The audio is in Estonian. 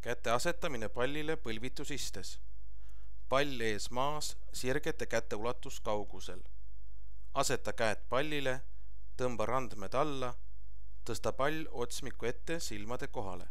käte asetamine pallile põlvitus istes. pall ees maas, sirgete käte ulatus kaugusel. aseta käed pallile, tõmba randmed alla, tõsta pall otsmiku ette silmade kohale